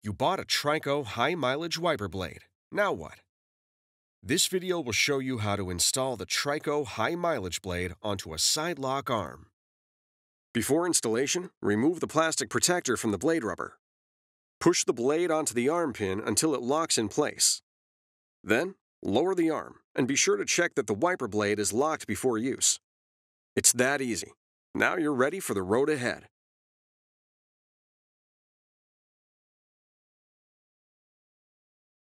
You bought a Trico high mileage wiper blade. Now what? This video will show you how to install the Trico high mileage blade onto a side lock arm. Before installation, remove the plastic protector from the blade rubber. Push the blade onto the arm pin until it locks in place. Then, lower the arm and be sure to check that the wiper blade is locked before use. It's that easy. Now you're ready for the road ahead.